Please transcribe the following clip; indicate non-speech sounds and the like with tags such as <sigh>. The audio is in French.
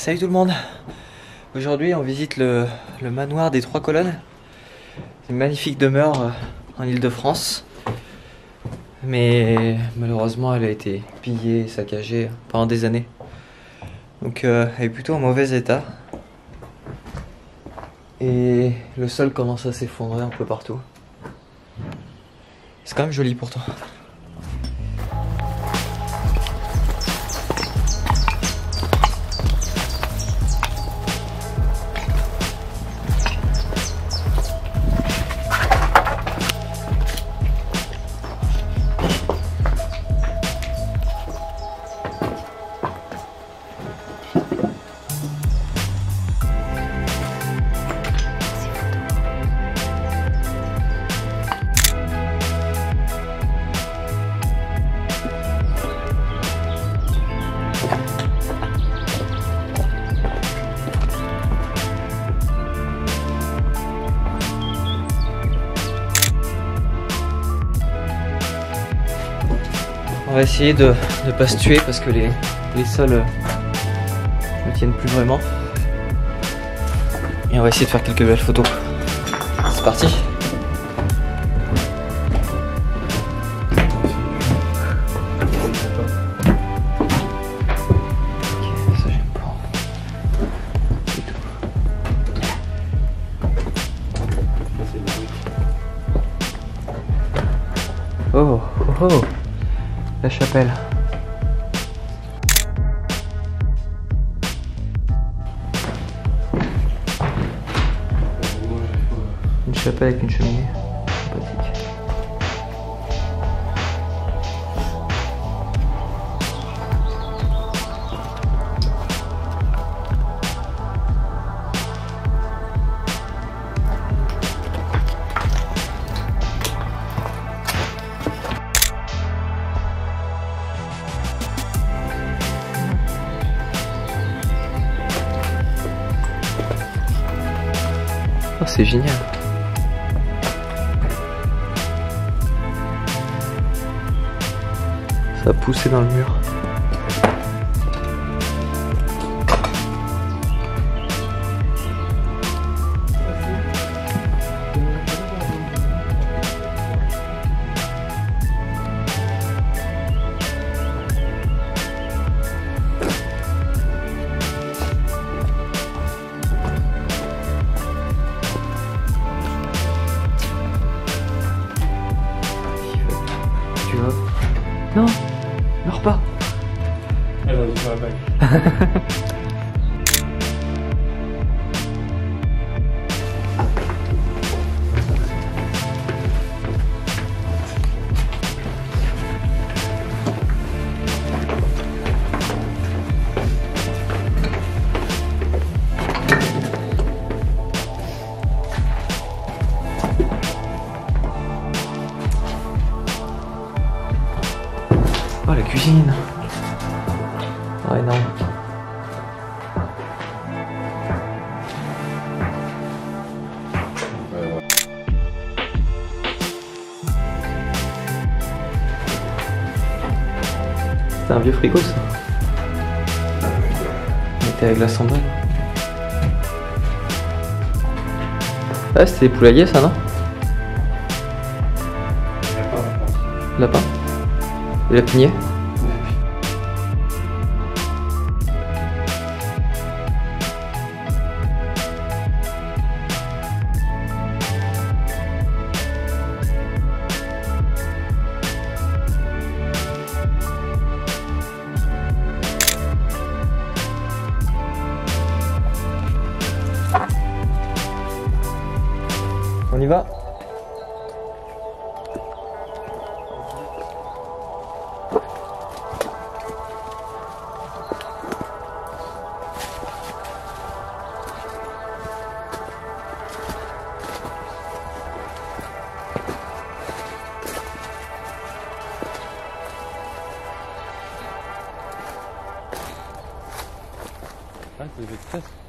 Salut tout le monde Aujourd'hui on visite le, manoir des Trois Colonnes. Une magnifique demeure euh, en Ile-de-France. Mais malheureusement elle a été pillée, saccagée pendant des années. Donc euh, elle est plutôt en mauvais état. Et le sol commence à s'effondrer un peu partout. C'est quand même joli pourtant. On va essayer de ne pas se tuer parce que les, les sols euh, ne tiennent plus vraiment. Et on va essayer de faire quelques belles photos. C'est parti. Oh, oh, oh la chapelle. Une chapelle avec une cheminée. Oh, c'est génial. Ça a poussé dans le mur. Meurs pas. Faut <laughs> cuisine Oh énorme C'est un vieux frigo ça. On était avec la cendale Ah c'était des poulaillers ça non? Lapin? Et la On y va Ah.